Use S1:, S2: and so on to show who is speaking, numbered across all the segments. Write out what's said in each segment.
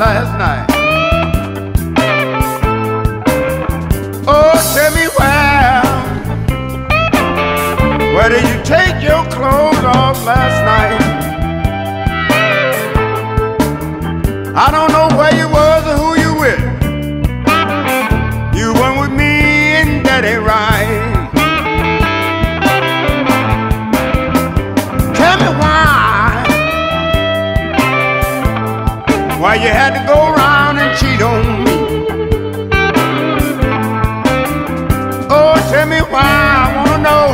S1: last night. Oh, tell me where, where did you take your clothes off last night? I don't know where you was or who you with. You went with me and Daddy Ryan. Why you had to go around and cheat on me. Oh, tell me why. I wanna know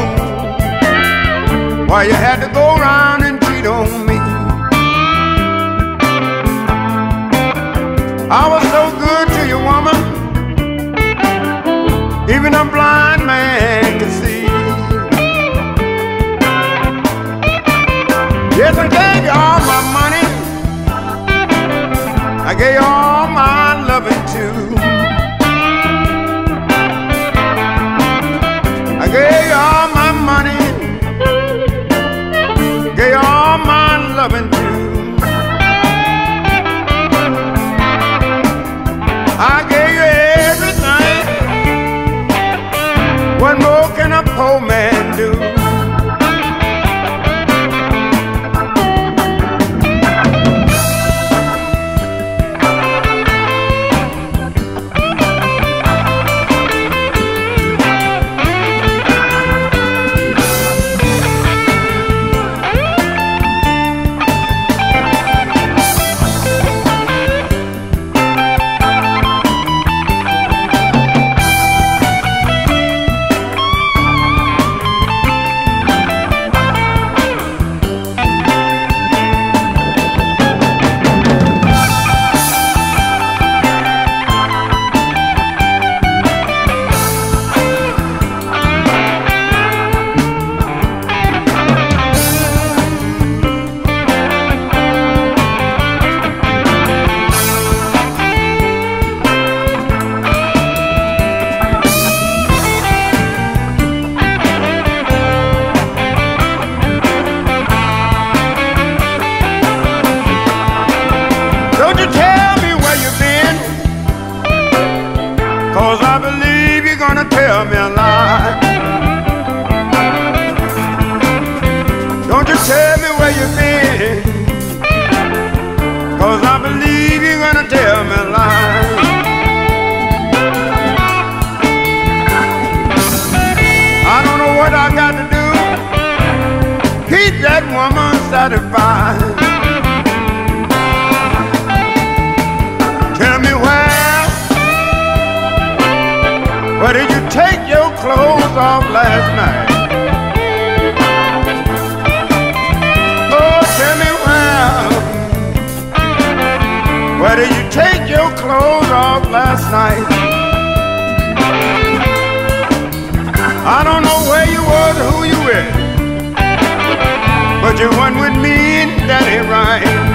S1: why you had to go around and cheat on me. I was so good to you, woman. Even a blind man can see. Yes, I gave you all my money. I gave all my loving too. Satisfied. Tell me where, where did you take your clothes off last night? Oh, tell me where, where did you take your clothes off last night? I don't know where you was or who you with, Georgia one would mean that it rhymes.